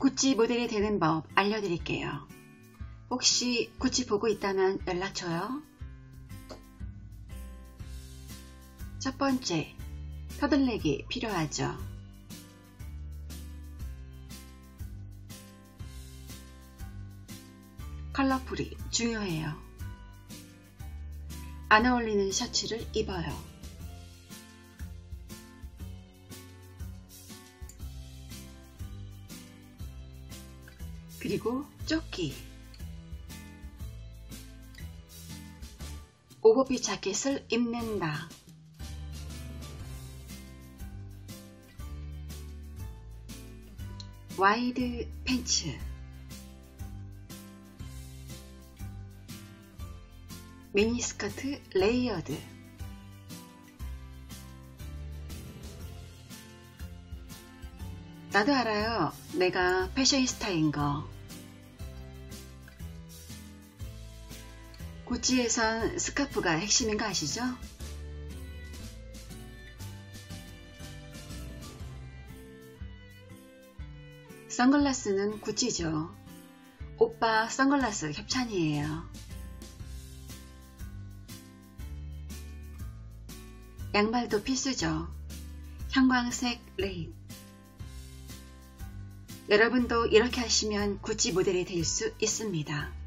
구찌 모델이 되는 법 알려드릴게요. 혹시 구찌 보고 있다면 연락줘요. 첫 번째, 터들내기 필요하죠. 컬러풀이 중요해요. 안 어울리는 셔츠를 입어요. 그리고 조끼. 오버핏 자켓을 입는다. 와이드 팬츠. 미니스커트 레이어드 나도 알아요. 내가 패셔니스타인 거. 구찌에선 스카프가 핵심인 거 아시죠? 선글라스는 구찌죠. 오빠 선글라스 협찬이에요. 양말도 필수죠. 형광색 레인. 여러분도 이렇게 하시면 구찌 모델이 될 수 있습니다.